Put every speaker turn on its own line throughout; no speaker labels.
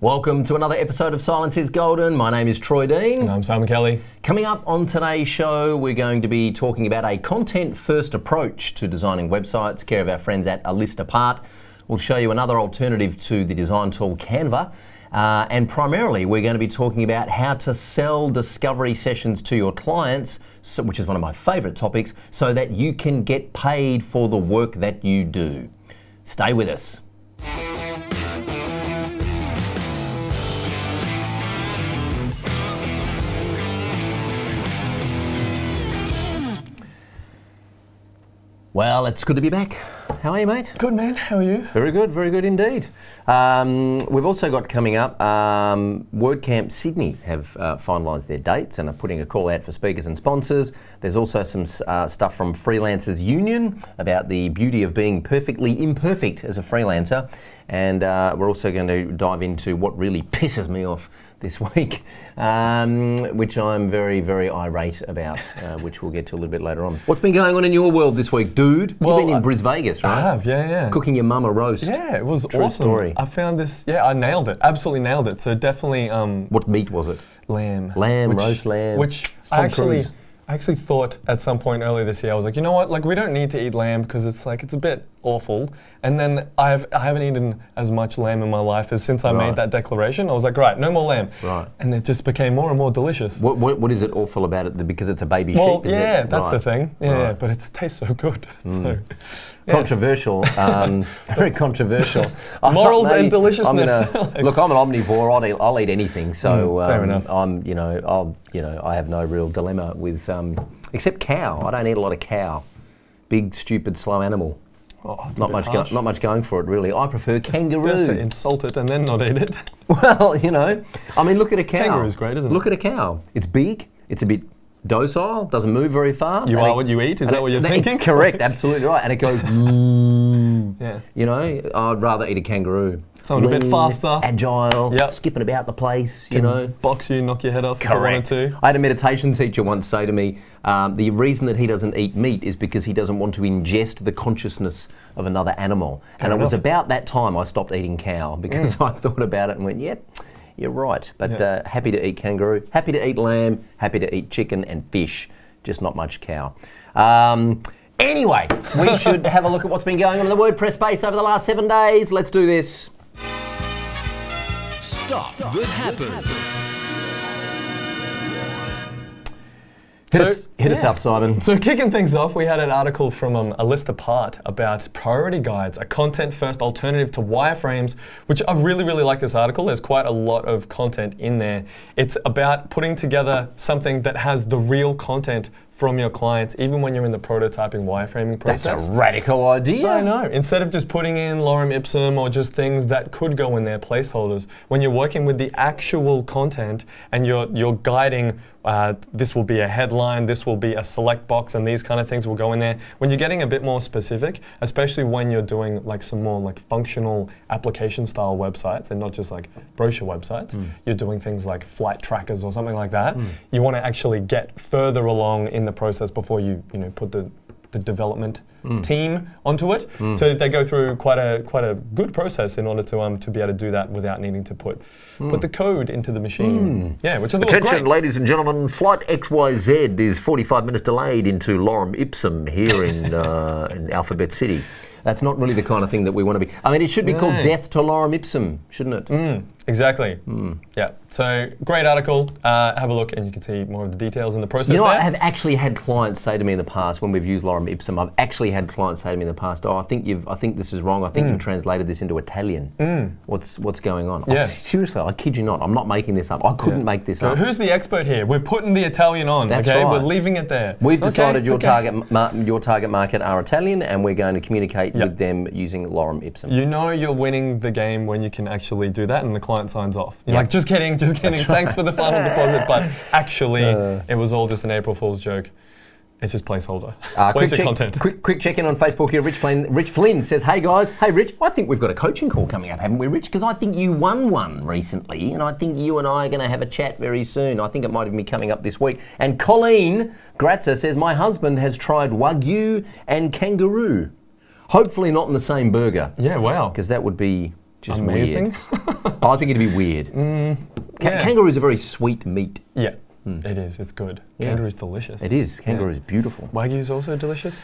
Welcome to another episode of Silence is Golden. My name is Troy Dean.
And I'm Simon Kelly.
Coming up on today's show, we're going to be talking about a content first approach to designing websites, care of our friends at A List Apart. We'll show you another alternative to the design tool Canva. Uh, and primarily, we're going to be talking about how to sell discovery sessions to your clients, so, which is one of my favorite topics, so that you can get paid for the work that you do. Stay with us. Well, it's good to be back. How are you, mate?
Good man, how are you?
Very good, very good indeed. Um, we've also got coming up, um, WordCamp Sydney have uh, finalised their dates and are putting a call out for speakers and sponsors. There's also some uh, stuff from Freelancers Union about the beauty of being perfectly imperfect as a freelancer. And uh, we're also going to dive into what really pisses me off this week, um, which I'm very, very irate about, uh, which we'll get to a little bit later on. What's been going on in your world this week, dude?
Well,
You've been in
I-
Bris Vegas, right?
I have, yeah, yeah.
Cooking your mum a roast.
Yeah, it was
True
awesome.
story.
I found this, yeah, I nailed it. Absolutely nailed it. So definitely um,
What meat was it?
lamb.
Lamb, roast lamb.
Which
Tom
I actually,
Cruise.
I actually thought at some point earlier this year, I was like, you know what, like we don't need to eat lamb because it's like, it's a bit awful. And then I've, I haven't eaten as much lamb in my life as since I
Right.
made that declaration. I was like, right, no more lamb.
Right.
And it just became more and more delicious.
What, what, what is it awful about it? Because it's a baby
Well,
sheep?
Yeah, that's the thing. Yeah,
Right. Mm.
but it tastes so good. So, yeah.
Controversial, um, very controversial.
Morals and deliciousness.
I'm gonna- look, I'm an omnivore. I'll eat, I'll eat anything. So
Mm, fair
um,
enough.
I'm, you know, I'll, you know, I have no real dilemma with, um, except cow. I don't eat a lot of cow. Big, stupid, slow animal.
Oh,
Not much,
harsh.
not much going for it, really. I prefer
You have to
kangaroo.
insult it and then not eat it.
Well, you know, I mean, look at a cow.
Kangaroo's great, isn't it?
Look at a cow. It's big. It's a bit docile. Doesn't move very far.
You are
it-
what you eat. Is that what you're
it-
thinking?
Correct. Absolutely right. And it goes. "Mm."
Yeah.
You know, I'd rather eat a kangaroo.
Something a bit faster.
agile,
Yep.
skipping about the place. You know.
box you, knock your head off if you wanted to.
I had a meditation teacher once say to me, um, the reason that he doesn't eat meat is because he doesn't want to ingest the consciousness of another animal. and it was.
Mm.
about that time I stopped eating cow because I thought about it and went, yep, you're right. But
Yeah.
uh, happy to eat kangaroo, happy to eat lamb, happy to eat chicken and fish, just not much cow. Um, anyway, we should have a look at what's been going on in the WordPress space over the last seven days. Let's do this.
Stuff that happened.
Hit,
So,
us, hit us up, Simon.
So kicking things off, we had an article from um, a list apart about priority guides, a content-first alternative to wireframes, which I really, really like this article. There's quite a lot of content in there. It's about putting together something that has the real content from your clients, even when you're in the prototyping wireframing process.
That's a radical idea.
I know. Instead of just putting in lorem ipsum or just things that could go in there, placeholders, when you're working with the actual content and you're you're guiding, uh, this will be a headline, this will be a select box, and these kind of things will go in there. When you're getting a bit more specific, especially when you're doing like some more like functional application style websites and not just like brochure websites, you're doing things like flight trackers or something like that. You want to actually get further along in the process before you you know put the the development mm. team onto it. Mm. So they go through quite a quite a good process in order to um to be able to do that without needing to put mm. put the code into the machine. Yeah, which I thought was
Attention,
great.
ladies and gentlemen, flight XYZ is 45 minutes delayed into Lorem Ipsum here in, uh, in Alphabet City. That's not really the kind of thing that we want to be. I mean, it should be called Death to Lorem Ipsum, shouldn't it?
Exactly. Hmm. Yeah. So great article. Uh, have a look, and you can see more of the details in the process.
You know, I have actually had clients say to me in the past when we've used Lorem Ipsum. I've actually had clients say to me in the past, "Oh, I think you've, I think this is wrong. I think you've hmm. translated this into Italian. Hmm. What's what's going on?" I-
Yeah.
seriously, I kid you not. I'm not making this up. I couldn't make this
So
up.
who's the expert here? We're putting the Italian on.
That's
okay,
right.
we're leaving it there.
We've
Okay,
decided your
okay.
target your target market are Italian, and we're going to communicate
Yep.
with them using Lorem Ipsum.
You know you're winning the game when you can actually do that and the client signs off. You're
Yeah.
like, just kidding, just kidding. Thanks for the final deposit. But actually,
Uh.
it was all just an April Fool's joke. It's just placeholder.
Uh, quick, check,
content?
quick, quick check in on Facebook here. Rich Flynn, Rich Flynn says, "Hey guys, hey Rich, I think we've got a coaching call coming up, haven't we, Rich? Because I think you won one recently, and I think you and I are going to have a chat very soon. I think it might even be coming up this week." And Colleen Gratzer says, "My husband has tried wagyu and kangaroo. Hopefully not in the same burger,
Yeah, wow.
because that would be Just
amazing.
weird. I think it'd be weird.
Mm, yeah.
Kangaroo is a very sweet meat.
yeah, it is. It's good.
Yeah.
Kangaroo's delicious.
It is. Kangaroo is beautiful.
Wagyu's also delicious.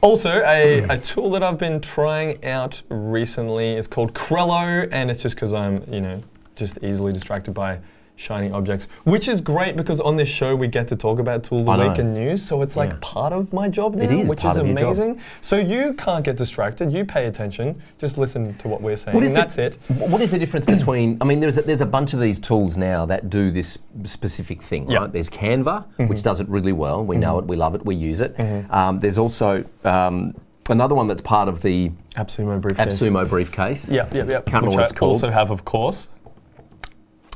Also, a, a tool that I've been trying out recently is called Crello, and it's just because I'm, you know, just easily distracted by shiny objects, which is great because on this show we get to talk about tool of the
I
week
know.
and news, so it's like
Yeah.
part of my job now,
is
which
part
is
of your job.
amazing. So you can't get distracted. You pay attention. Just listen to what we're saying.
What is
and
the-
that's it.
What is the difference between? I mean, there's a, there's a bunch of these tools now that do this specific thing,
Yeah. Mm-hmm.
right? There's Canva, which does it really well. We know it, we love it, we use it. Um, there's also um, another one that's part of the
AppSumo briefcase.
AppSumo briefcase.
Yep, yep, yep.
Can't remember
Which
what
I
it's called.
also have, of course.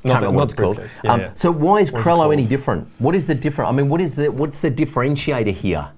Can't
the- not
called.
Yeah,
Um,
yeah.
So why is Crello any different? What is the different? I mean, what is the what's the differentiator here?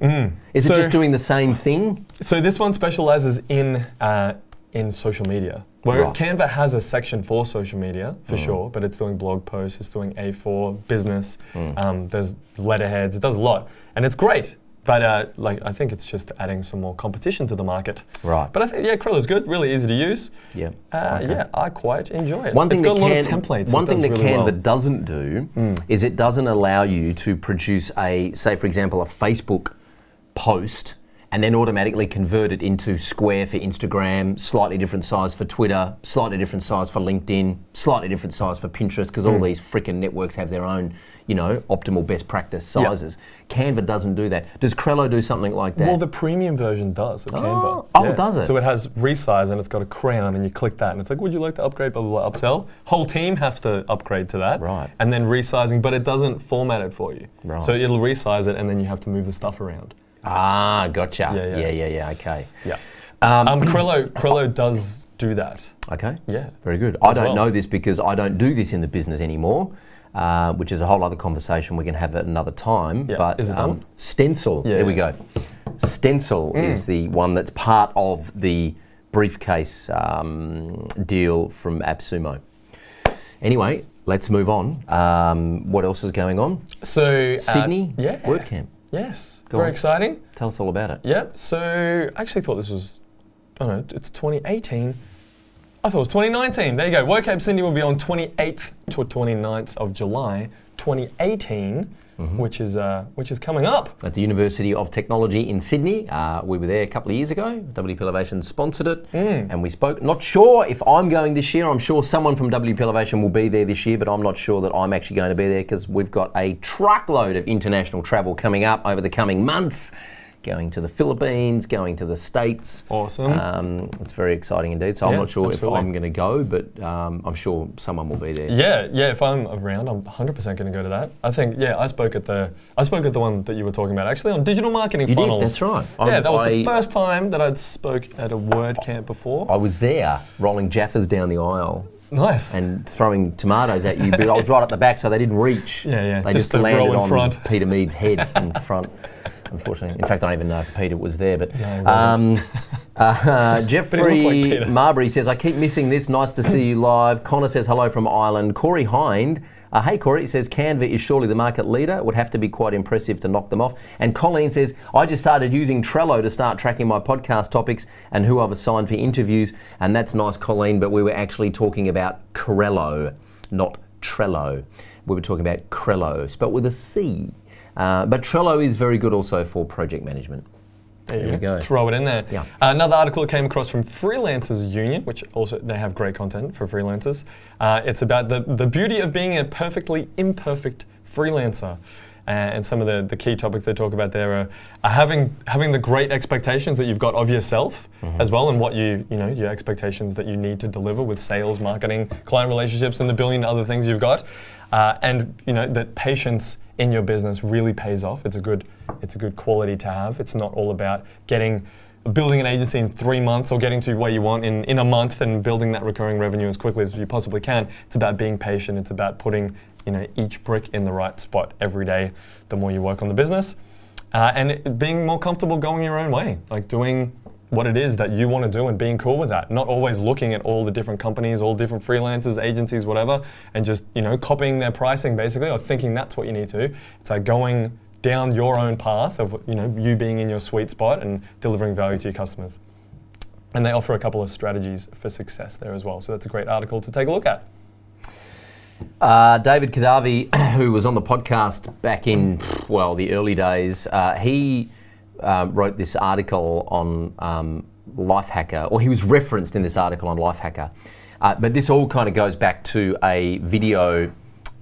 Is
So-
it just doing the same thing?
So this one specializes in uh, in social media. Where
Right.
Canva has a section for social media for sure, but it's doing blog posts, it's doing A4 business. Um, there's letterheads, it does a lot, and it's great. But uh, like I think it's just adding some more competition to the market.
Right.
But I think yeah, Crello's good, really easy to use.
Yeah.
Uh,
Okay.
Yeah, I quite enjoy it.
One thing
it's got
that
a lot
Can-
of templates.
One thing that
really
Canva
well. Mm.
doesn't do is it doesn't allow you to produce a, say, for example, a Facebook post and then automatically convert it into square for Instagram, slightly different size for Twitter, slightly different size for LinkedIn, slightly different size for Pinterest, because
Mm.
all these freaking networks have their own, you know, optimal best practice
Yep.
sizes. Canva doesn't do that. Does Crello do something like that?
Well, the premium version does of Canva.
oh, it does it?
So it has resize and it's got a crown, and you click that, and it's like, would you like to upgrade? Blah blah blah. Upsell. Whole team have to upgrade to that.
Right.
And then resizing, but it doesn't format it for you.
Right.
So it'll resize it, and then you have to move the stuff around.
Ah, gotcha.
Yeah, yeah.
yeah, yeah, yeah, okay.
Yeah.
Um,
Um, Crello Crello does do that.
Okay.
Yeah.
Very good. I don't
well.
know this because I don't do this in the business anymore, uh, which is a whole other conversation we can have at another time.
Yeah.
But
Is it
um. Stencil,
Yeah,
there we go. Stencil is the one that's part of the briefcase um, deal from AppSumo. Anyway, let's move on. Um, what else is going on?
So uh,
Sydney
yeah.
WordCamp.
Yes.
Go
Very
on.
exciting.
Tell us all about it.
Yep. So I actually thought this was, oh no, it's 2018. I thought it was 2019. There you go. WordCamp Sydney will be on 28th to 29th of July, 2018,
Mm-hmm.
which is uh, which is coming up.
At the University of Technology in Sydney. Uh, we were there a couple of years ago. WP Elevation sponsored it
Mm.
and we spoke. Not sure if I'm going this year. I'm sure someone from WP Elevation will be there this year, but I'm not sure that I'm actually going to be there because we've got a truckload of international travel coming up over the coming months. Going to the Philippines, going to the States.
Awesome.
Um, it's very exciting indeed. So I'm not sure
absolutely.
if I'm going to go, but um, I'm sure someone will be there.
Yeah, yeah. If I'm around, I'm 100% going to go to that. I think. Yeah, I spoke at the I spoke at the one that you were talking about actually on digital marketing
You did,
funnels.
that's right.
Yeah,
I'm-
that was the first time that I'd spoke at a WordCamp before.
I was there rolling Jaffas down the aisle.
Nice.
and throwing tomatoes at you, but I was right at the back, so they didn't reach.
Yeah, yeah,
They
just
just, landed
in
on
front.
Peter Mead's head in front. Unfortunately, in fact, I don't even know if Peter was there. But
wasn't.
um, uh, Jeffrey
Peter.
Marbury says, "I keep missing this. Nice to see you live." Connor says, "Hello from Ireland." Corey Hind. Uh, hey Corey, says Canva is surely the market leader. It would have to be quite impressive to knock them off. And Colleen says, I just started using Trello to start tracking my podcast topics and who I've assigned for interviews. And that's nice, Colleen, but we were actually talking about Corello, not Trello. We were talking about Crello, spelled with a C. Uh, but Trello is very good also for project management.
There,
There
you
we
go. Just throw it in there.
Yeah.
Uh, another article that came across from Freelancers Union, which also they have great content for freelancers. Uh, it's about the, the beauty of being a perfectly imperfect freelancer. Uh, and some of the, the key topics they talk about there are, are having having the great expectations that you've got of yourself as well, and what you you know your expectations that you need to deliver with sales, marketing, client relationships, and the billion other things you've got. Uh, and you know that patience in your business really pays off. It's a good it's a good quality to have. It's not all about getting building an agency in three months or getting to where you want in, in a month and building that recurring revenue as quickly as you possibly can. It's about being patient. It's about putting you know each brick in the right spot every day. The more you work on the business, uh, and it, being more comfortable going your own way, like doing what it is that you want to do and being cool with that. Not always looking at all the different companies, all different freelancers, agencies, whatever, and just you know copying their pricing basically, or thinking that's what you need to. It's like going down your own path of you know you being in your sweet spot and delivering value to your customers. And they offer a couple of strategies for success there as well. So that's a great article to take a look at.
Uh, David Kadavy, who was on the podcast back in, well, the early days, uh, he uh, wrote this article on um, Lifehacker, or he was referenced in this article on Lifehacker. Uh, but this all kind of goes back to a video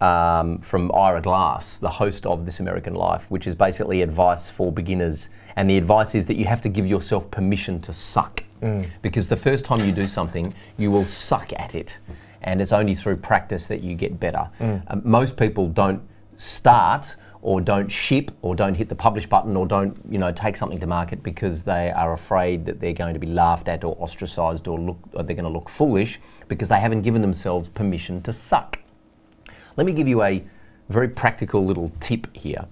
um, from Ira Glass, the host of This American Life, which is basically advice for beginners. And the advice is that you have to give yourself permission to suck. Mm. Because the first time you do something, you will suck at it. And it's only through practice that you get better. Mm. Um, most people don't start or don't ship or don't hit the publish button or don't you know take something to market because they are afraid that they're going to be laughed at or ostracized or look or they're going to look foolish because they haven't given themselves permission to suck. Let me give you a very practical little tip here.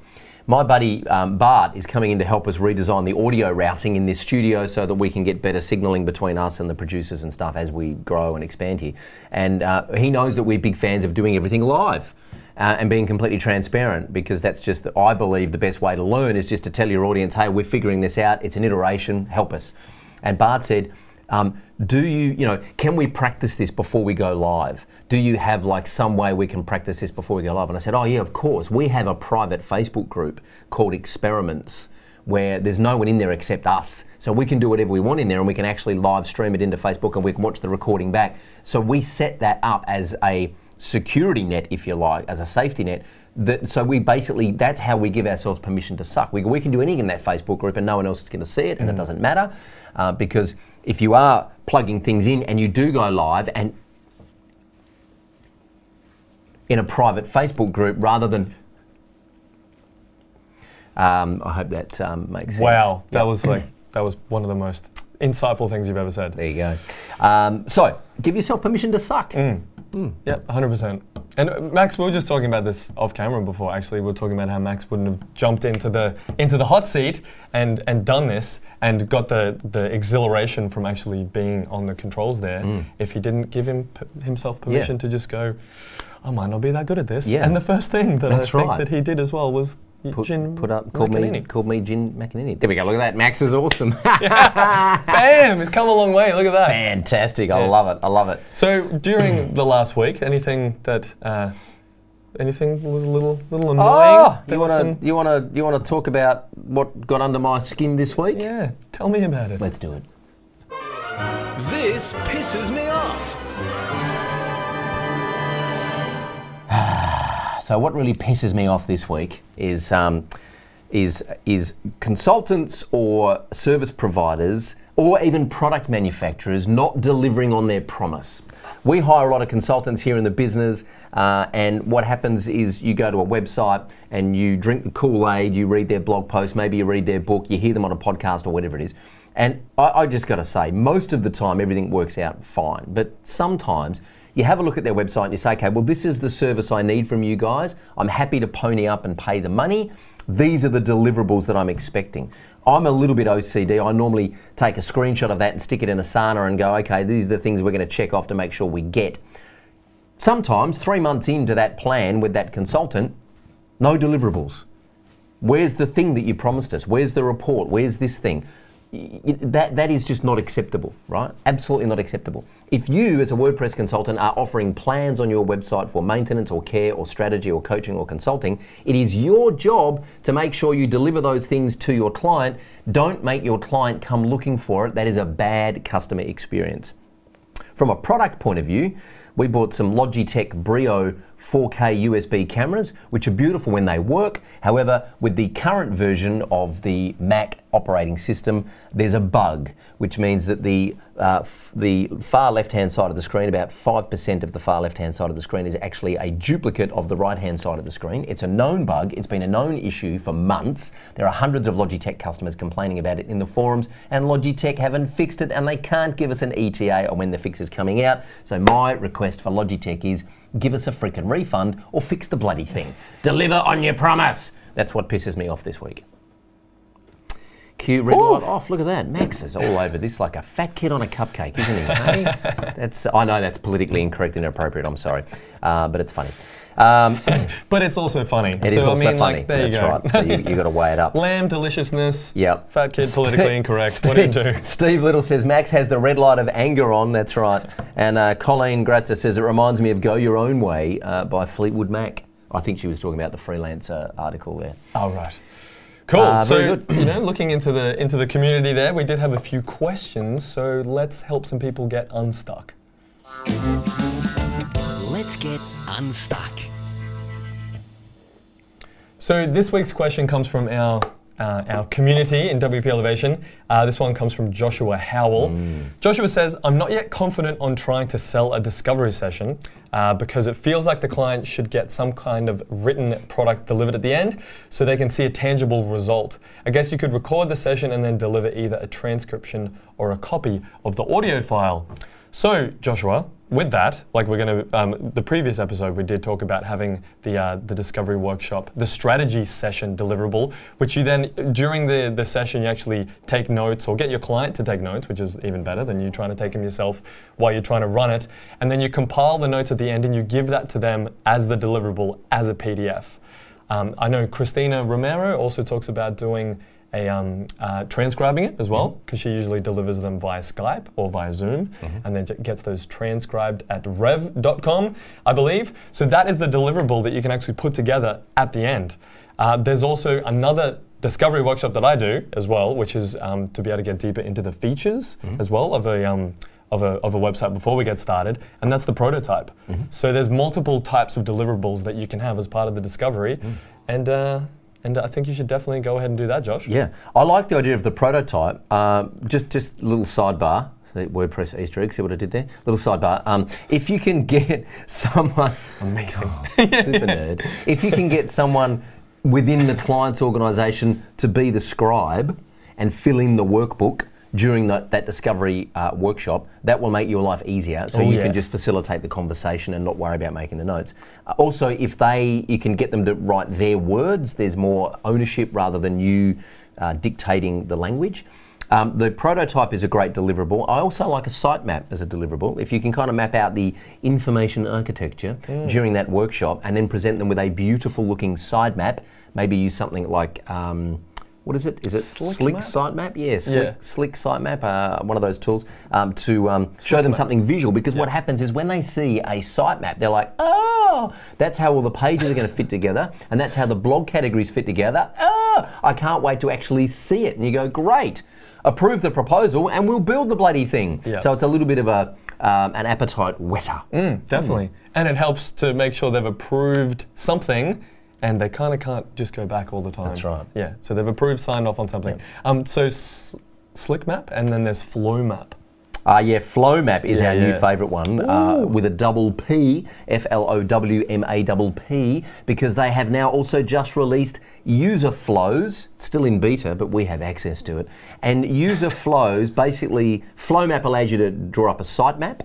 My buddy um, Bart is coming in to help us redesign the audio routing in this studio so that we can get better signaling between us and the producers and stuff as we grow and expand here. And uh, he knows that we're big fans of doing everything live. Uh, and being completely transparent because that's just, I believe, the best way to learn is just to tell your audience, hey, we're figuring this out, it's an iteration, help us. And Bart said, um, do you, you know, can we practice this before we go live? Do you have like some way we can practice this before we go live? And I said, oh yeah, of course. We have a private Facebook group called Experiments where there's no one in there except us. So we can do whatever we want in there and we can actually live stream it into Facebook and we can watch the recording back. So we set that up as a security net, if you like, as a safety net. That, so we basically, that's how we give ourselves permission to suck. We, we can do anything in that Facebook group and no one else is going to see it and mm. it doesn't matter uh, because if you are plugging things in and you do go live and in a private Facebook group rather than um, I hope that um, makes sense.
Wow, that yep. was like that was one of the most insightful things you've ever said.
There you go. Um, so give yourself permission to suck.
Mm. Mm. Yeah, 100%. And uh, Max, we were just talking about this off camera before. Actually, we were talking about how Max wouldn't have jumped into the into the hot seat and and done this and got the the exhilaration from actually being on the controls there mm. if he didn't give him himself permission yeah. to just go. I might not be that good at this. Yeah. And the first thing that That's I think right. that he did as well was
Put, Jin put up, called me, called me Jin McInerney. There we go. Look at that. Max is awesome.
Bam! It's come a long way. Look at that.
Fantastic. I love it. I love it.
So during the last week, anything that uh, anything was a little little annoying? Oh,
you want to you want to you want to talk about what got under my skin this week?
Yeah. Tell me about it.
Let's do it.
This pisses me off.
So what really pisses me off this week is um, is is consultants or service providers or even product manufacturers not delivering on their promise. We hire a lot of consultants here in the business, uh, and what happens is you go to a website and you drink the Kool Aid, you read their blog post, maybe you read their book, you hear them on a podcast or whatever it is. And I, I just got to say, most of the time everything works out fine, but sometimes you have a look at their website and you say, okay, well, this is the service I need from you guys. I'm happy to pony up and pay the money. These are the deliverables that I'm expecting. I'm a little bit OCD. I normally take a screenshot of that and stick it in Asana and go, okay, these are the things we're going to check off to make sure we get. Sometimes, three months into that plan with that consultant, no deliverables. Where's the thing that you promised us? Where's the report? Where's this thing? That, that is just not acceptable, right? Absolutely not acceptable. If you, as a WordPress consultant, are offering plans on your website for maintenance or care or strategy or coaching or consulting, it is your job to make sure you deliver those things to your client. Don't make your client come looking for it. That is a bad customer experience. From a product point of view, we bought some Logitech Brio 4K USB cameras, which are beautiful when they work. However, with the current version of the Mac operating system, there's a bug, which means that the uh, the far left-hand side of the screen, about 5% of the far left-hand side of the screen is actually a duplicate of the right-hand side of the screen. It's a known bug. It's been a known issue for months. There are hundreds of Logitech customers complaining about it in the forums, and Logitech haven't fixed it, and they can't give us an ETA on when the fix is coming out. So my request for Logitech is give us a freaking refund or fix the bloody thing. Deliver on your promise. That's what pisses me off this week. Cue red light off. Look at that. Max is all over this like a fat kid on a cupcake, isn't he? hey? That's I know that's politically incorrect and inappropriate. I'm sorry, uh, but it's funny. Um,
But it's also funny.
it is
so,
also
I mean,
funny.
Like, there
that's
you go.
right. So you, you got to weigh it up.
Lamb deliciousness.
Yep.
Fat kid
Steve-
politically incorrect. what do you do?
Steve Little says Max has the red light of anger on. That's right. And uh, Colleen Gratzer says it reminds me of "Go Your Own Way" uh, by Fleetwood Mac. I think she was talking about the freelancer article there.
Oh right. Cool.
Uh,
so
very good.
you know, looking into the into the community there, we did have a few questions. So let's help some people get unstuck.
Let's get unstuck.
So this week's question comes from our uh, our community in WP Elevation. Uh, this one comes from Joshua Howell. Joshua says, "I'm not yet confident on trying to sell a discovery session uh, because it feels like the client should get some kind of written product delivered at the end, so they can see a tangible result. I guess you could record the session and then deliver either a transcription or a copy of the audio file." So, Joshua, with that, like we're going to, um, the previous episode we did talk about having the uh, the discovery workshop, the strategy session deliverable, which you then during the the session you actually take notes or get your client to take notes, which is even better than you trying to take them yourself while you're trying to run it, and then you compile the notes at the end and you give that to them as the deliverable as a PDF. Um, I know Christina Romero also talks about doing a um, uh, transcribing it as well because she usually delivers them via Skype or via Zoom and then gets those transcribed at rev.com, I believe. So that is the deliverable that you can actually put together at the end. Uh, there's also another discovery workshop that I do as well, which is um, to be able to get deeper into the features as well of a um, of a, of a website before we get started, and that's the prototype. So there's multiple types of deliverables that you can have as part of the discovery, and uh, and I think you should definitely go ahead and do that, Josh.
Yeah, I like the idea of the prototype. Um, just, just a little sidebar. WordPress Easter egg. See what I did there? Little sidebar. Um, if you can get someone
Amazing.
super nerd, if you can get someone within the client's organisation to be the scribe and fill in the workbook during that, that discovery uh, workshop, that will make your life easier. So
Oh,
you
yeah.
can just facilitate the conversation and not worry about making the notes. Uh, also, if they, you can get them to write their words, there's more ownership rather than you uh, dictating the language. Um, the prototype is a great deliverable. I also like a sitemap as a deliverable. If you can kind of map out the information architecture
Mm.
during that workshop and then present them with a beautiful looking sitemap, maybe use something like, um, what is it? Is it
Slick
Slick
Map?
Sitemap? Yeah, Slick,
Yeah.
Slick Sitemap, uh, one of those tools, um, to um, show them something visual. Because what happens is when they see a sitemap, they're like, oh, that's how all the pages are going to fit together, and that's how the blog categories fit together. Oh, I can't wait to actually see it. And you go, great, approve the proposal, and we'll build the bloody thing.
Yeah.
So it's a little bit of a um, an appetite wetter.
Definitely. And it helps to make sure they've approved something and they kind of can't just go back all the time.
That's right.
Yeah. So they've approved, signed off on something. Um, so s- Slick Map and then there's Flowmapp.
Uh, yeah, Flowmapp is
Yeah,
our new favourite one uh, with a double P, F L O W M A double P, because they have now also just released user flows, still in beta, but we have access to it. And user flows basically, Flowmapp allows you to draw up a sitemap.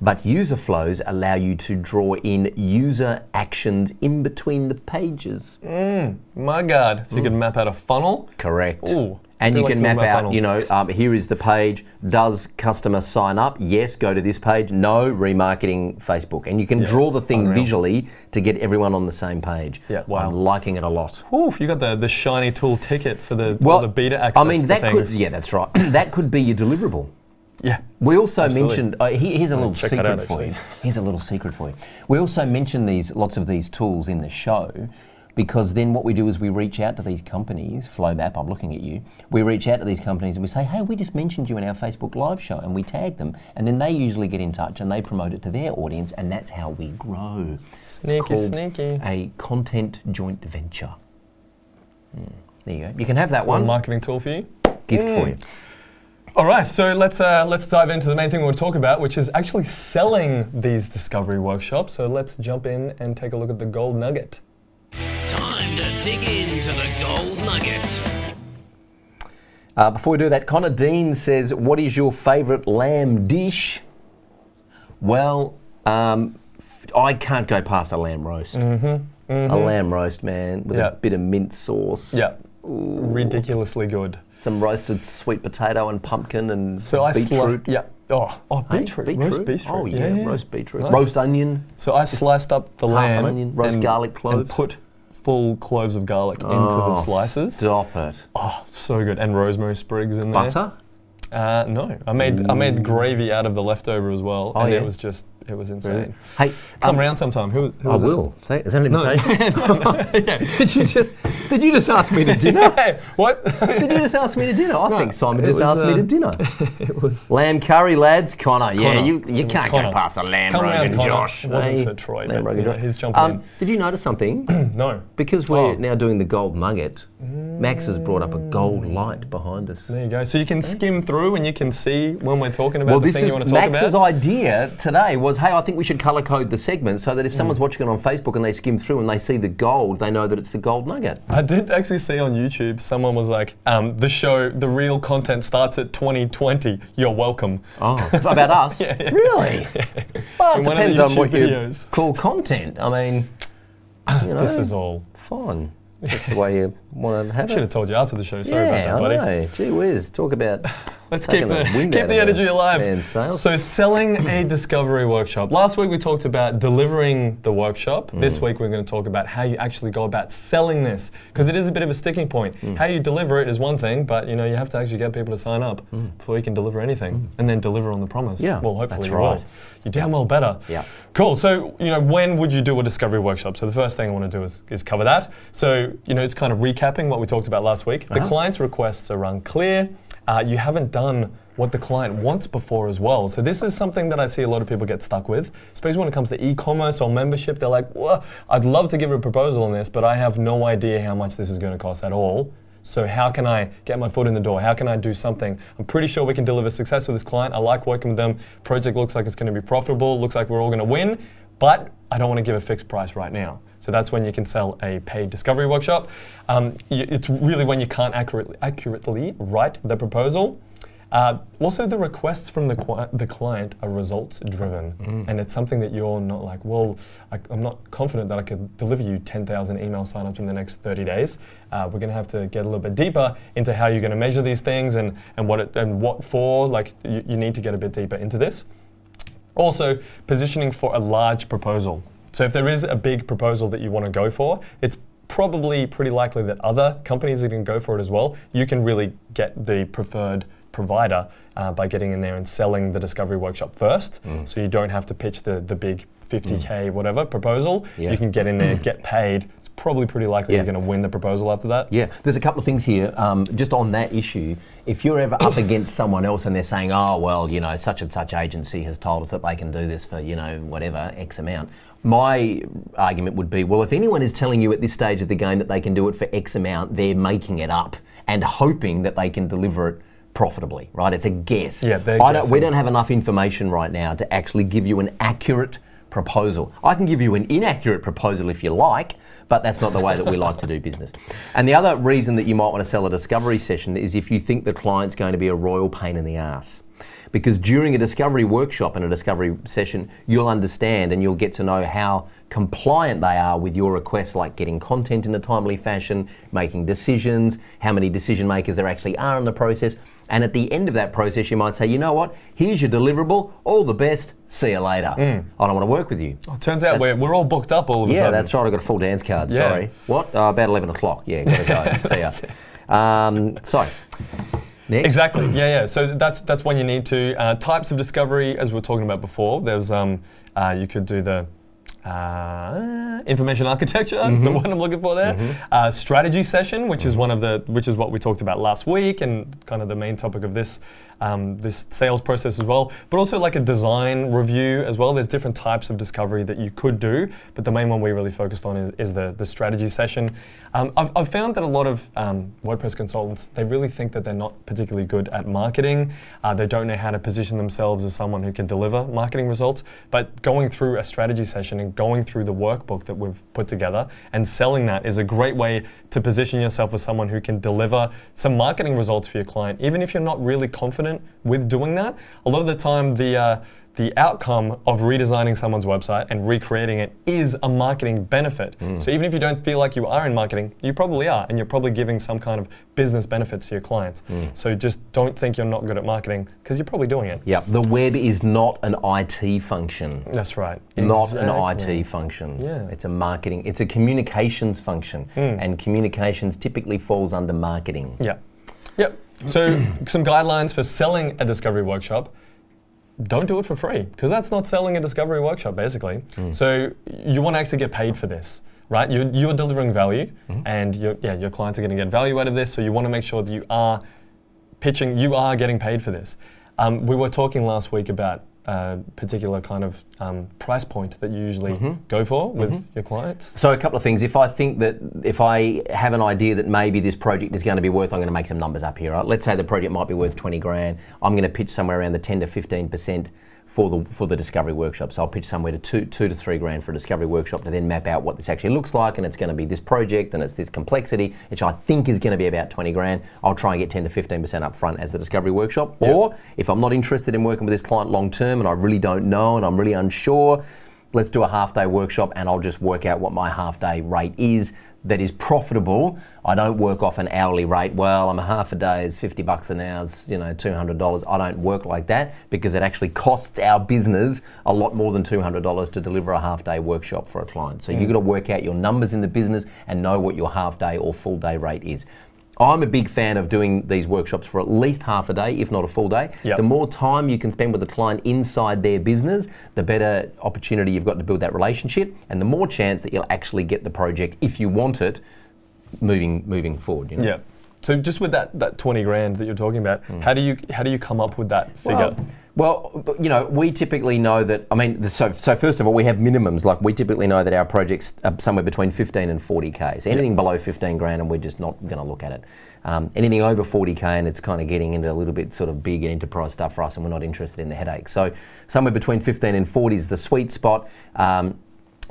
But user flows allow you to draw in user actions in between the pages.
My God. So you can map out a funnel.
Correct.
Ooh,
and you
like
can map out,
funnels.
you know, um, here is the page. Does customer sign up? Yes, go to this page. No, remarketing Facebook. And you can draw the thing
unreal.
visually to get everyone on the same page.
Yeah, wow.
I'm liking it a lot.
Ooh, you got the, the shiny tool ticket for the,
Well,
the beta access
I mean, that could, yeah, that's right. that could be your deliverable.
Yeah.
We also
Absolutely.
mentioned, uh, he- here's a little secret
out,
for you. Here's a little secret for you. We also mention these, lots of these tools in the show because then what we do is we reach out to these companies, Flowmapp, I'm looking at you, we reach out to these companies and we say, hey, we just mentioned you in our Facebook Live show and we tag them and then they usually get in touch and they promote it to their audience and that's how we grow.
Sneaky, sneaky.
A content joint venture. Hmm, There you go. You can have that
One
one.
marketing tool for you.
Gift for you.
All right, so let's uh, let's dive into the main thing we want to talk about, which is actually selling these discovery workshops. So let's jump in and take a look at the gold nugget.
Time to dig into the gold nugget.
Uh, before we do that, Connor Dean says, "What is your favourite lamb dish?" Well, um, f- I can't go past a lamb roast. A lamb roast, man, with
Yeah.
a bit of mint sauce.
Yeah, ridiculously good.
Some roasted sweet potato and pumpkin and
So I
beetroot.
yeah. Oh, oh
Hey,
beetroot. Roast beetroot.
Oh yeah, roast beetroot.
Nice.
Roast onion.
So I sliced up the
Half an
lamb,
onion, roast
and,
garlic cloves, and
put full cloves of garlic into
Oh,
the slices.
Stop it.
Oh, so good, and rosemary sprigs in there.
Butter.
Uh, no, I made I made gravy out of the leftover as well,
Oh,
and
yeah.
it was just it was insane.
Hey,
Come
um,
round sometime. Who? who
I will. Say, is that an
No.
invitation? did you just did you just ask me to dinner?
Hey, what?
Did you just ask me to dinner? I think Simon just
was,
asked me
uh,
to dinner.
it was.
Lamb curry, lads. Connor, yeah,
Connor.
you, you
was
can't
Connor.
go past a lamb
Come
rogan. Josh.
It wasn't
Hey,
for Troy,
lamb
but,
rogan
you know,
Josh.
he's jumping
um,
in.
Did you notice something?
No.
Because we're
Oh.
now doing the gold nugget, Max has brought up a gold light behind us.
There you go. So you can skim through and you can see when we're talking about
Well,
the
this
thing you want to talk about.
Max's idea today was, hey, I think we should color code the segment so that if
Mm.
someone's watching it on Facebook and they skim through and they see the gold, they know that it's the gold nugget.
I did actually see on YouTube someone was like, um, "The show, the real content starts at 2020. You're welcome."
Oh, about us?
Yeah, yeah.
Really? Well, it
In one of the
depends on what you call content. I mean, you know,
This is all.
fine. That's the way you want to have
Should
it.
have told you after the show. Sorry
yeah,
about that,
I
buddy.
know. Gee whiz, talk about
Let's keep the, keep the energy alive. So, selling a discovery workshop. Last week we talked about delivering the workshop.
Mm.
This week we're going to talk about how you actually go about selling this because it is a bit of a sticking point.
Mm.
How you deliver it is one thing, but you know you have to actually get people to sign up before you can deliver anything, and then deliver on the promise.
Mm. Yeah,
well, hopefully
that's
you
right.
will. You damn well better.
Yeah.
Cool. So, you know, when would you do a discovery workshop? So, the first thing I want to do is, is cover that. So, you know, it's kind of recapping what we talked about last week. The
Uh-huh.
client's requests are unclear. Uh, you haven't done what the client wants before as well. So, this is something that I see a lot of people get stuck with, especially when it comes to e commerce or membership. They're like, I'd love to give a proposal on this, but I have no idea how much this is going to cost at all. So how can I get my foot in the door? How can I do something? I'm pretty sure we can deliver success with this client. I like working with them. Project looks like it's going to be profitable. Looks like we're all going to win, but I don't want to give a fixed price right now. So that's when you can sell a paid discovery workshop. Um, it's really when you can't accurately, accurately write the proposal. Uh, also, the requests from the, the client are results driven, and it's something that you're not like, well, I, I'm not confident that I could deliver you 10,000 email signups in the next 30 days. Uh, we're going to have to get a little bit deeper into how you're going to measure these things and, and what it, and what for. Like, you need to get a bit deeper into this. Also, positioning for a large proposal. So if there is a big proposal that you want to go for, it's probably pretty likely that other companies are going to go for it as well. You can really get the preferred provider uh, by getting in there and selling the discovery workshop first. So you don't have to pitch the, the big 50k whatever proposal.
Yeah.
You can get in there, get paid. It's probably pretty likely
Yeah.
you're going to win the proposal after that.
Yeah, there's a couple of things here. Um, just on that issue, if you're ever up against someone else and they're saying, "Oh, well, you know, such and such agency has told us that they can do this for, you know, whatever X amount," my argument would be, well, if anyone is telling you at this stage of the game that they can do it for X amount, they're making it up and hoping that they can deliver it profitably, right? It's a guess.
Yeah,
I don't, we don't have enough information right now to actually give you an accurate proposal. I can give you an inaccurate proposal if you like, but that's not the way that we like to do business. And the other reason that you might want to sell a discovery session is if you think the client's going to be a royal pain in the ass. Because during a discovery workshop and a discovery session, you'll understand and you'll get to know how compliant they are with your requests, like getting content in a timely fashion, making decisions, how many decision makers there actually are in the process. And at the end of that process, you might say, you know what, here's your deliverable, all the best, see you later. I don't want to work with you.
It turns out we're, we're all booked up all of a
Yeah,
sudden.
that's right. I've got a full dance card.
Yeah.
Sorry. What? Uh, about eleven o'clock. Yeah, gotta go. See ya. Um, so, next.
Exactly. Yeah, yeah. So that's that's when you need to uh, types of discovery, as we were talking about before. There's um, uh, you could do the uh, information architecture.
Mm-hmm.
the one I'm looking for there. Uh, strategy session, which is one of the which is what we talked about last week, and kind of the main topic of this. Um, this sales process as well, but also like a design review as well. There's different types of discovery that you could do, but the main one we really focused on is, is the, the strategy session. Um, I've, I've found that a lot of um, WordPress consultants, they really think that they're not particularly good at marketing. Uh, they don't know how to position themselves as someone who can deliver marketing results. But going through a strategy session and going through the workbook that we've put together and selling that is a great way to position yourself as someone who can deliver some marketing results for your client, even if you're not really confident with doing that. A lot of the time, the uh, the outcome of redesigning someone's website and recreating it is a marketing benefit. Mm. So even if you don't feel like you are in marketing, you probably are, and you're probably giving some kind of business benefits to your clients. Mm. So just don't think you're not good at marketing because you're probably doing it.
Yeah, the web is not an IT function.
That's right.
Not
Exactly.
an IT function.
Yeah.
It's a marketing, it's a communications function. Hmm. And communications typically falls under marketing.
Yeah. Yep. So some guidelines for selling a discovery workshop. Don't do it for free because that's not selling a discovery workshop basically. So you want to actually get paid for this, right? You you're delivering value, and your yeah your clients are going to get value out of this. So you want to make sure that you are pitching, you are getting paid for this. Um, we were talking last week about a particular kind of um, price point that you usually go for with your clients.
So a couple of things. If I think that if I have an idea that maybe this project is going to be worth, I'm going to make some numbers up here. Right? Let's say the project might be worth 20 grand. I'm going to pitch somewhere around the 10 to 15 percent for the for the discovery workshop. So I'll pitch somewhere to two two to three grand for a discovery workshop to then map out what this actually looks like, and it's going to be this project and it's this complexity, which I think is going to be about 20 grand. I'll try and get 10 to 15 percent up front as the discovery workshop. Or if I'm not interested in working with this client long term and I really don't know and I'm really unsure, let's do a half day workshop and I'll just work out what my half day rate is that is profitable. I don't work off an hourly rate. Well, I'm a half a day, it's 50 bucks an hour, it's, you know, $200. I don't work like that because it actually costs our business a lot more than $200 to deliver a half day workshop for a client. So you've mm. got to work out your numbers in the business and know what your half day or full day rate is. I'm a big fan of doing these workshops for at least half a day, if not a full day.
Yep.
The more time you can spend with the client inside their business, the better opportunity you've got to build that relationship, and the more chance that you'll actually get the project if you want it, moving moving forward. You know?
Yeah. So just with that that 20 grand that you're talking about, how do you how do you come up with that figure?
Well, well, you know, we typically know that. I mean, so so first of all, we have minimums. Like we typically know that our projects are somewhere between 15 and 40k. So anything below 15 grand, and we're just not going to look at it. Um, anything over 40k, and it's kind of getting into a little bit sort of big and enterprise stuff for us, and we're not interested in the headache. So somewhere between 15 and 40 is the sweet spot. Um,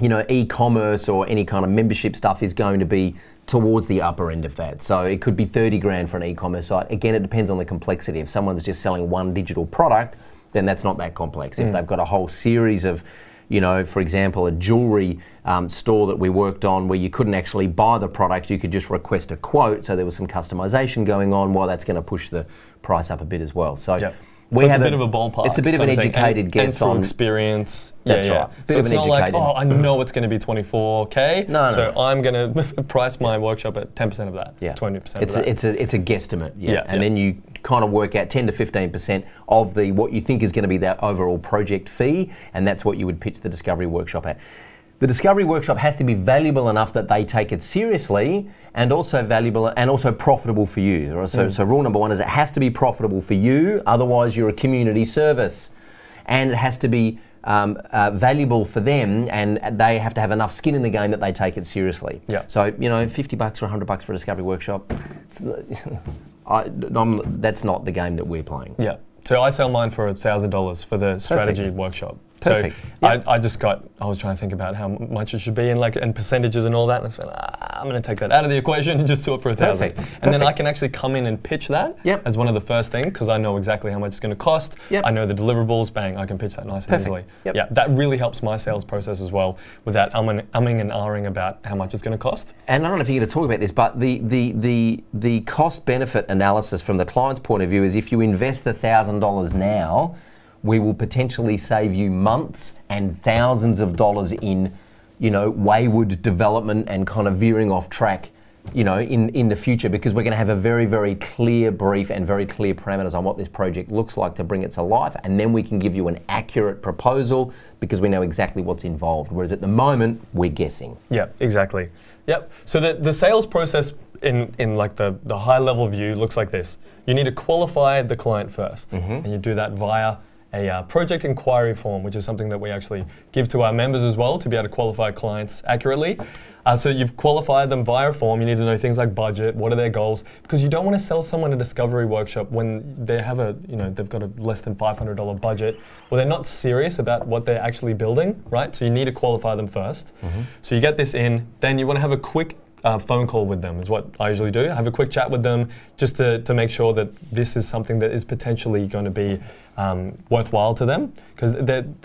you know, e-commerce or any kind of membership stuff is going to be towards the upper end of that. So it could be 30 grand for an e-commerce site. Again, it depends on the complexity. If someone's just selling one digital product, then that's not that complex. If they've got a whole series of you know, for example, a jewelry um, store that we worked on where you couldn't actually buy the product, you could just request a quote. So there was some customization going on. While that's going to push the price up a bit as well. So
Yep.
We
so it's
have
a bit of a ballpark.
It's a bit of an educated
and,
guess
and through
on
experience.
That's
yeah, yeah.
right. Bit
so it's not like, oh, I know it's going to be 24k.
No, no,
So
no.
I'm going to price my workshop at 10% of that.
Yeah,
20%
It's
of that.
a, it's a it's a guesstimate. Yeah,
Yeah,
and
yeah.
then you kind of work out 10 to 15 percent of the what you think is going to be that overall project fee, and that's what you would pitch the discovery workshop at. The discovery workshop has to be valuable enough that they take it seriously, and also valuable and also profitable for you. Right?
Mm.
So, so rule number one is it has to be profitable for you. Otherwise, you're a community service, and it has to be um, uh, valuable for them, and they have to have enough skin in the game that they take it seriously.
Yeah.
So you know, fifty bucks or hundred bucks for a discovery workshop, I, I'm, that's not the game that we're playing.
Yeah. So I sell mine for thousand dollars for the strategy workshop.
Perfect.
So
Yep.
I, I just got. I was trying to think about how much it should be and like and percentages and all that. And I said, ah, I'm going to take that out of the equation and just do it for a thousand.
Perfect.
And then I can actually come in and pitch that
Yep.
as one of the first things because I know exactly how much it's going to cost.
Yep.
I know the deliverables. Bang! I can pitch that nice and easily.
Yep.
Yeah. That really helps my sales process as well without umming, umming and ahhing about how much it's going to cost.
And I don't know if you're going to talk about this, but the, the, the, the cost benefit analysis from the client's point of view is if you invest the $1,000 now, we will potentially save you months and thousands of dollars in, you know, wayward development and kind of veering off track, you know, in, in the future because we're going to have a very, very clear brief and very clear parameters on what this project looks like to bring it to life. And then we can give you an accurate proposal because we know exactly what's involved. Whereas at the moment, we're guessing.
Yeah, exactly. Yep. So the, the sales process in, in like the, the high level view looks like this. You need to qualify the client 1st mm-hmm. and you do that via a uh, project inquiry form, which is something that we actually give to our members as well to be able to qualify clients accurately. Uh, so you've qualified them via a form. You need to know things like budget, what are their goals, because you don't want to sell someone a discovery workshop when they have a, you know, they've got a less than $500 budget, or they're not serious about what they're actually building, right? So you need to qualify them 1st So you get this in, then you want to have a quick uh, phone call with them is what I usually do. I Have a quick chat with them just to, to make sure that this is something that is potentially going to be um, worthwhile to them because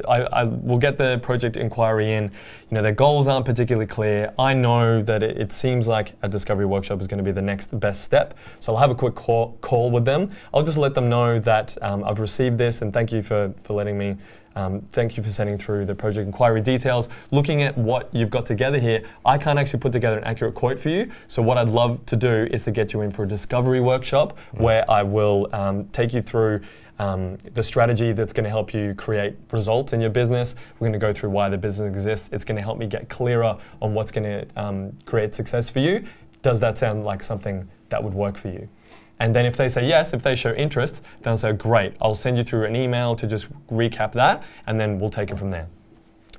I, I will get the project inquiry in. You know, their goals aren't particularly clear. I know that it, it seems like a discovery workshop is going to be the next best step. So I'll have a quick call, call with them. I'll just let them know that um, I've received this and thank you for, for letting me um, thank you for sending through the project inquiry details. Looking at what you've got together here, I can't actually put together an accurate quote for you. So what I'd love to do is to get you in for a discovery workshop mm. where I will um, take you through um, the strategy that's going to help you create results in your business. We're going to go through why the business exists. It's going to help me get clearer on what's going to um, create success for you. Does that sound like something that would work for you? And then if they say yes, if they show interest, then I'll say, great, I'll send you through an email to just recap that, and then we'll take it from there.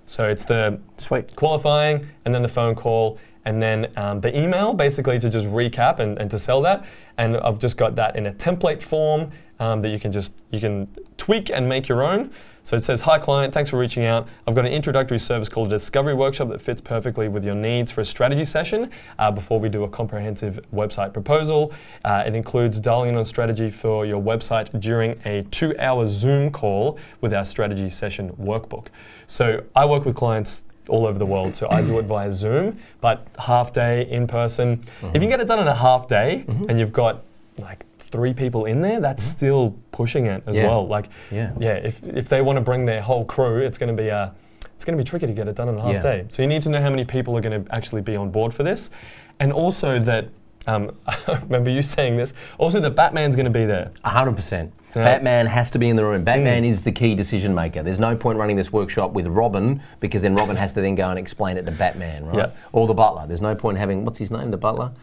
So it's the
Sweet.
qualifying, and then the phone call, and then um, the email basically to just recap and, and to sell that. And I've just got that in a template form um, that you can just you can tweak and make your own. So it says, Hi client, thanks for reaching out. I've got an introductory service called a Discovery Workshop that fits perfectly with your needs for a strategy session uh, before we do a comprehensive website proposal. Uh, it includes dialing in on strategy for your website during a two hour Zoom call with our strategy session workbook. So I work with clients all over the world. So I do it via Zoom, but half day in person. Mm-hmm. If you can get it done in a half day mm-hmm. and you've got like three people in there, that's mm-hmm. still pushing it as
Yeah.
well. Like,
Yeah.
yeah, if, if they want to bring their whole crew, it's going to be a, it's going to be tricky to get it done in a half day. So you need to know how many people are going to actually be on board for this, and also that. Um, I remember you saying this. Also, that Batman's going to be there.
100%.
Yeah.
Batman has to be in the room. Batman is the key decision maker. There's no point running this workshop with Robin because then Robin has to then go and explain it to Batman, right?
Yeah.
Or the butler. There's no point having, what's his name, the butler?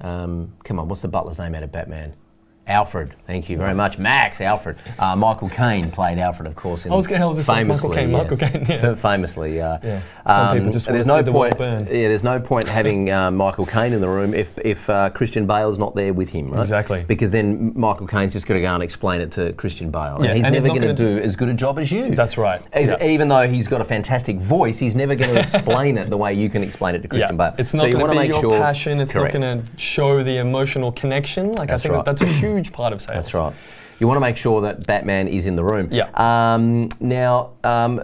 Um, come on, what's the butler's name out of Batman? Alfred, thank you very much. Max, Alfred. Uh, Michael Caine played Alfred, of course. In
I was I was just Michael
famously,
Caine, Michael. Caine, yeah.
Famously, uh,
Yeah. Some people just
there's no
the
point.
burn.
Yeah, there's no point having uh, Michael Caine in the room if if uh, Christian Bale's not there with him, right?
Exactly.
Because then Michael Caine's just going to go and explain it to Christian Bale,
Yeah,
and he's
and
never going to do as good a job as you.
That's right, yeah.
Even though he's got a fantastic voice, he's never going to explain it the way you can explain it to Christian Bale.
It's not
you
going to
to
be
make
your
sure.
passion. It's
Correct.
not going to show the emotional connection. Like
That's
I think
right.
that that's a huge part of sales.
That's right. You want to make sure that Batman is in the room.
Yeah.
Um, now, um,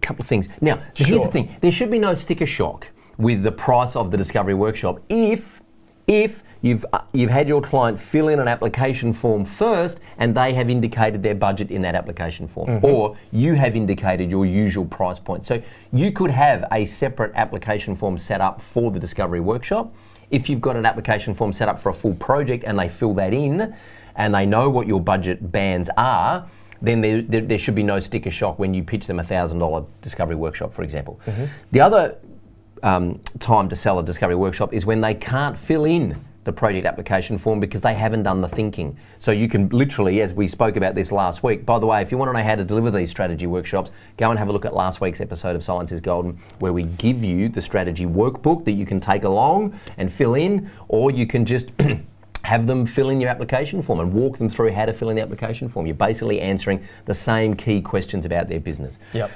couple of things. Now, here's the thing: there should be no sticker shock with the price of the Discovery Workshop if, if you've uh, you've had your client fill in an application form first, and they have indicated their budget in that application form,
Mm-hmm.
or you have indicated your usual price point. So you could have a separate application form set up for the Discovery Workshop. If you've got an application form set up for a full project and they fill that in, and they know what your budget bands are, then there, there, there should be no sticker shock when you pitch them a thousand dollar discovery workshop, for example. The other um, time to sell a discovery workshop is when they can't fill in the project application form because they haven't done the thinking. So you can literally, as we spoke about this last week, by the way, if you want to know how to deliver these strategy workshops, go and have a look at last week's episode of Silence is Golden, where we give you the strategy workbook that you can take along and fill in, or you can just have them fill in your application form and walk them through how to fill in the application form. You're basically answering the same key questions about their business.
Yep.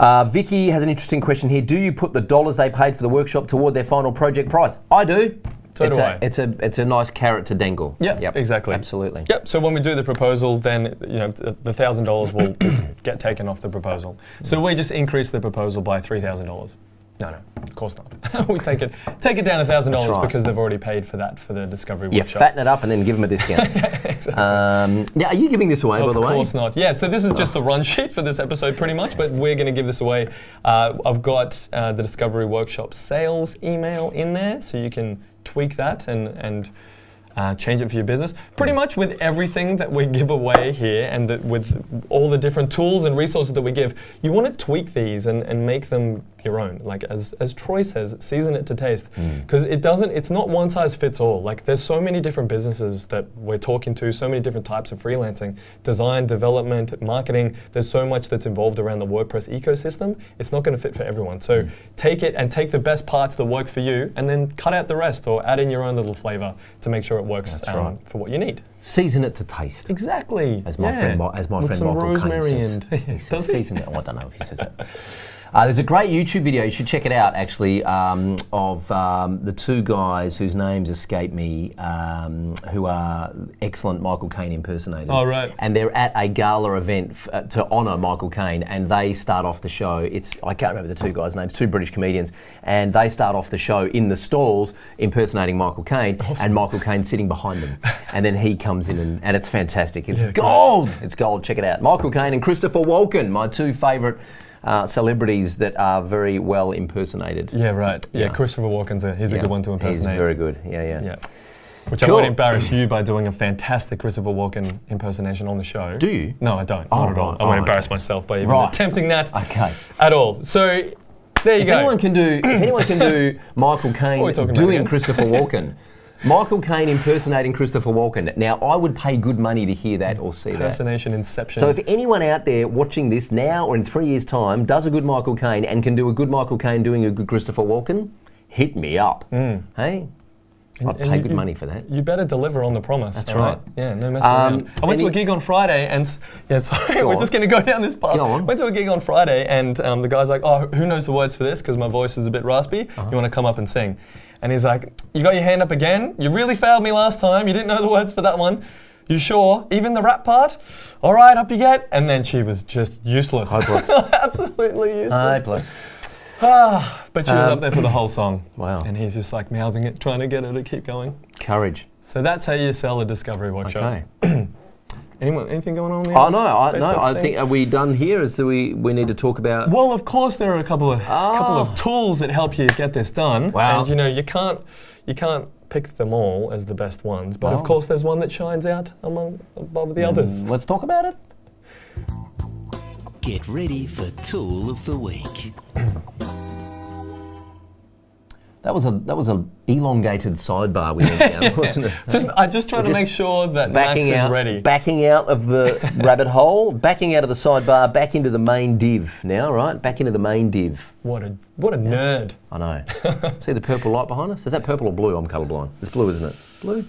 Uh, Vicky has an interesting question here. Do you put the dollars they paid for the workshop toward their final project price? I do.
So
it's
do
a,
I.
It's a it's a nice carrot to dangle.
Yeah, exactly.
Absolutely.
Yep. So when we do the proposal, then you know the thousand dollars will get taken off the proposal. So we just increase the proposal by three thousand dollars. No, no, of course not. we take it take it down a thousand dollars
right.
because they've already paid for that for the discovery
Yeah,
workshop.
Yeah, fatten it up and then give them a discount. Yeah. um, now, are you giving this away, by
Of
the way?
course not. Yeah, so this is just the run sheet for this episode, pretty much, but we're going to give this away. Uh, I've got uh, the Discovery Workshop sales email in there, so you can tweak that and, and uh, change it for your business. Pretty much with everything that we give away here and with all the different tools and resources that we give, you want to tweak these and, and make them your own. Like as, as Troy says, season it to taste. Because it doesn't, it's not one size fits all. Like there's so many different businesses that we're talking to, so many different types of freelancing, design, development, marketing. There's so much that's involved around the WordPress ecosystem. It's not going to fit for everyone. So take it and take the best parts that work for you and then cut out the rest or add in your own little flavor to make sure it works um,
right.
for what you need.
Season it to taste.
Exactly.
As my
yeah.
friend, as my
With
friend Michael
rosemary and
says. He says
does
season it. Oh, I don't know if he says it. Uh, there's a great YouTube video, you should check it out actually, um, of um, the two guys whose names escape me, um, who are excellent Michael Caine impersonators.
Oh, right.
And they're at a gala event f- uh, to honour Michael Caine, and they start off the show. It's I can't remember the two guys' names, two British comedians, and they start off the show in the stalls impersonating Michael Caine, and Michael Caine sitting behind them, and then he comes in and, and it's fantastic. It's
Yeah, great.
gold. It's gold. Check it out. Michael Caine and Christopher Walken, my two favourite. Uh, celebrities that are very well impersonated.
Yeah, right. Yeah,
Yeah.
Christopher Walken's a, he's a good one to impersonate.
He's very good. Yeah, yeah.
Yeah. Which I
Cool.
won't embarrass you by doing a fantastic Christopher Walken impersonation on the show.
Do you?
No, I don't.
Oh,
not at all.
right.
I won't
Oh,
embarrass
okay.
myself by even
Right.
attempting that
Okay.
at all. So there you
If
go.
anyone can do, if anyone can do Michael Caine doing? Christopher Walken, Michael Caine impersonating Christopher Walken. Now, I would pay good money to hear that or see that.
Impersonation Inception.
So if anyone out there watching this now or in three years' time does a good Michael Caine and can do a good Michael Caine doing a good Christopher Walken, hit me up. Hey, I'd
and
pay
you-
good money for that.
You better deliver on the promise.
That's
all
right.
Yeah, no messing
Um,
around. I went to a gig on Friday and yeah, sorry, we're
on.
just going to go down this path.
Go on.
Went to a gig on Friday and um, the guy's like, "Oh, who knows the words for this? Because my voice is a bit raspy.
Uh-huh.
You want to come up and sing?" And he's like, "You got your hand up again? You really failed me last time. You didn't know the words for that one." You sure? Even the rap part? All right, up you get. And then she was just useless.
Hopeless.
Absolutely useless.
Hopeless.
Ah, but she was
Um,
up there for the whole song.
Wow.
And he's just like mouthing it, trying to get her to keep going.
Courage.
So that's how you sell a discovery workshop.
Okay.
Anyone, anything going on there?
Oh no, I, no.
Facebook
I
thing?
think are we done here? Is do we we need to talk about?
Well, of course, there are a couple of couple
Oh.
of tools that help you get this done.
Wow.
And you know, you can't you can't pick them all as the best ones, but
Wow.
of course, there's one that shines out among above the others.
Mm, Let's talk about it.
Get ready for Tool of the Week.
That was a that was a elongated sidebar we went down, wasn't it?
Just, I just try to
just
make sure that Max
backing
is
out,
ready.
backing out of the rabbit hole, backing out of the sidebar, back into the main div now, right? Back into the main div.
What a what a nerd.
I know. See the purple light behind us? Is that purple or blue? I'm colourblind. It's blue, isn't it? Blue.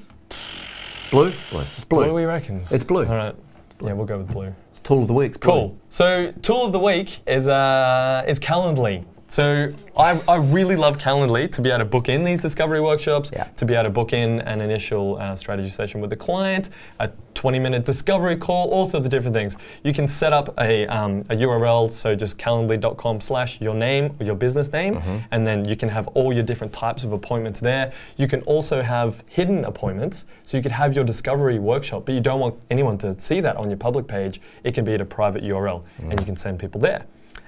Blue. Blue. It's blue.
Do we reckon?
It's blue.
All right. Yeah, we'll go with blue.
It's tool of the week.
Cool. So tool of the week is uh, is Calendly. So I, I really love Calendly to be able to book in these discovery workshops,
Yeah.
to be able to book in an initial uh, strategy session with the client, a 20 minute discovery call, all sorts of different things. You can set up a, um, a URL, so just calendly.com slash your name or your business name,
Mm-hmm.
and then you can have all your different types of appointments there. You can also have hidden appointments, so you could have your discovery workshop, but you don't want anyone to see that on your public page. It can be at a private URL, and you can send people there.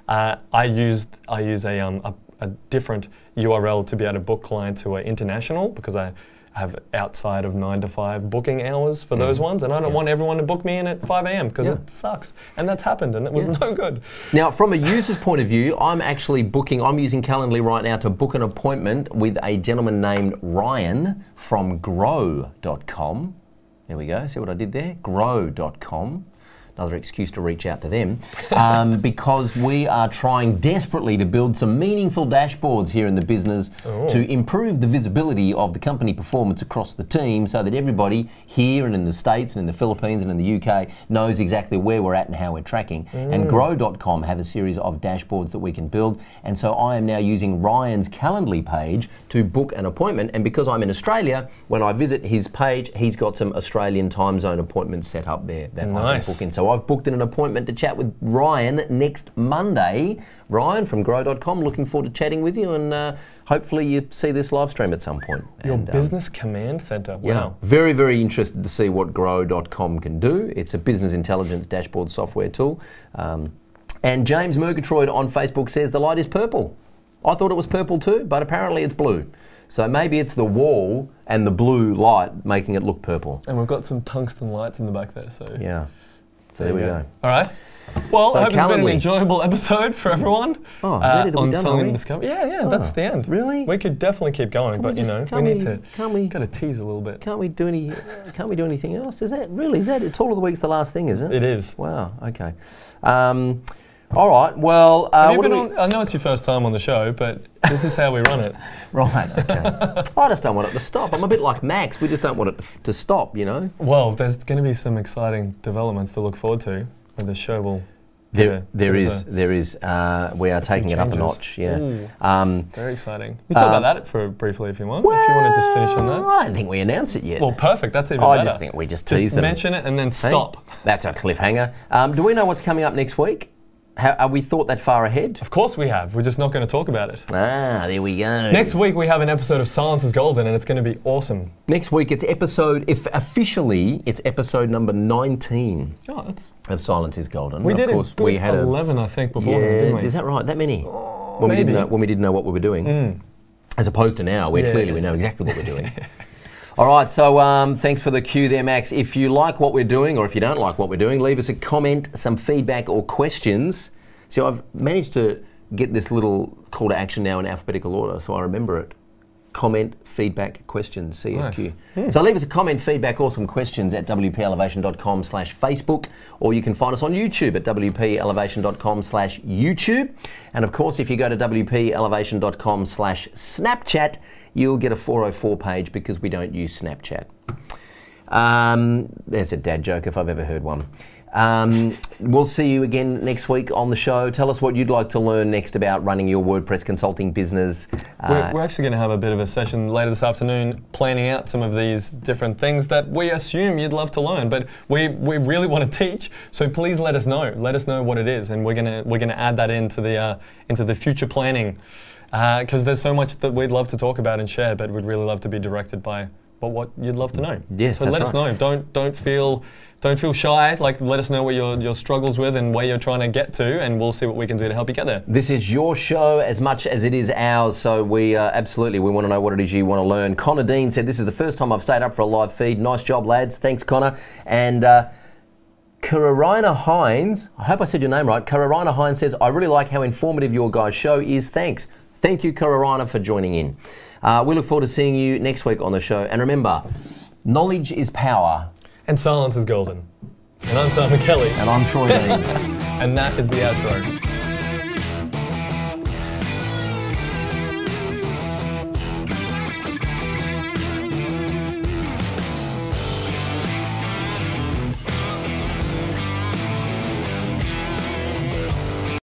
Uh, I used I use a, um, a, a different URL to be able to book clients who are international because I have outside of nine to five booking hours for those ones, and I don't want everyone to book me in at 5 a.m. because
Yeah.
it sucks, and that's happened, and it was no good.
Now, from a user's point of view, I'm actually booking, I'm using Calendly right now to book an appointment with a gentleman named Ryan from grow.com. There we go. See what I did there? Grow.com. Another excuse to reach out to them um, because we are trying desperately to build some meaningful dashboards here in the business to improve the visibility of the company performance across the team so that everybody here and in the States and in the Philippines and in the UK knows exactly where we're at and how we're tracking. And grow.com have a series of dashboards that we can build. And so I am now using Ryan's Calendly page to book an appointment. And because I'm in Australia, when I visit his page, he's got some Australian time zone appointments set up there that I
Nice.
can book in. So I've booked in an appointment to chat with Ryan next Monday. Ryan from grow.com, looking forward to chatting with you and uh, hopefully you see this live stream at some point.
Your
And, um,
business command center. Wow.
yeah, very, very interested to see what grow.com can do. It's a business intelligence dashboard software tool. Um, and James Murgatroyd on Facebook says the light is purple. I thought it was purple too, but apparently it's blue. So maybe it's the wall and the blue light making it look purple.
And we've got some tungsten lights in the back there, so
Yeah. So there we go.
All right. Well,
So
I hope it's been an enjoyable episode for everyone.
Oh, is that it?
On
done,
selling and discovery. Yeah, yeah, that's
Oh,
the end.
really?
We could definitely keep going,
Can't
but
we
you know, we
can't
need
we-
to
can't we-
got to tease a little bit.
Can't we do any? Can't we do anything else? Is that really? Is that it's all of the week's the last thing? Is it?
It is.
Wow. Okay. Um, all right. Well, uh, we-
on, I know it's your first time on the show, but this is how we run it.
Right. Okay. I just don't want it to stop. I'm a bit like Max. We just don't want it to- to stop. You know.
Well, there's going to be some exciting developments to look forward to, the show will
There,
Yeah,
there is, there is. Uh, we are taking it up a notch. Yeah. Um,
Very exciting. We talk
Um,
about that for briefly if you want. if you want to just finish on that.
I don't think we announced it yet.
Well, perfect. That's even
I
better.
just think we just
Just
teased them.
mention it and then
Hey,
stop.
That's a cliffhanger. Um, do we know what's coming up next week? How, are we thought that far ahead?
Of course we have. We're just not going to talk about it.
Ah, there we go.
Next week we have an episode of Silence is Golden, and it's going to be awesome.
Next week, it's episode. If officially, it's episode number nineteen
Oh, that's.
of Silence is Golden.
We
of
did
course, we had
11, I think, before,
Yeah,
we?
is that right? That many? when we didn't know when we didn't know what we were doing, as opposed to now, where
Yeah.
clearly we know exactly what we're doing. All right, so um, thanks for the cue there, Max. If you like what we're doing, or if you don't like what we're doing, leave us a comment, some feedback, or questions. So I've managed to get this little call to action now in alphabetical order, so I remember it. Comment, feedback, questions, CFQ. So leave us a comment, feedback, or some questions at wpelevation.com slash Facebook, or you can find us on YouTube at wpelevation.com slash YouTube. And of course, if you go to wpelevation.com slash Snapchat, you'll get a 404 page because we don't use Snapchat. Um, there's a dad joke if I've ever heard one. Um, we'll see you again next week on the show. Tell us what you'd like to learn next about running your WordPress consulting business.
We're,
Uh,
we're actually going to have a bit of a session later this afternoon planning out some of these different things that we assume you'd love to learn, but we, we really want to teach. So please let us know. Let us know what it is, and we're gonna we're gonna add that into the uh, into the future planning because there's so much that we'd love to talk about and share, but we'd really love to be directed by what what you'd love to know.
Yes,
so let us
right.
know. Don't don't feel. Don't feel shy. Like, let us know what your, your struggles with and where you're trying to get to, and we'll see what we can do to help you get there.
This is your show as much as it is ours, so we uh, absolutely we want to know what it is you want to learn. Connor Dean said, "This is the first time I've stayed up for a live feed. Nice job, lads. Thanks, Connor." And uh, Carolina Hines, I hope I said your name right. Carolina Hines says, "I really like how informative your guys' show is. Thanks, thank you, Carolina, for joining in. Uh, we look forward to seeing you next week on the show. And remember, knowledge is power."
And silence is golden. And I'm Simon Kelly,
And I'm Troy Dean.
and that is the outro.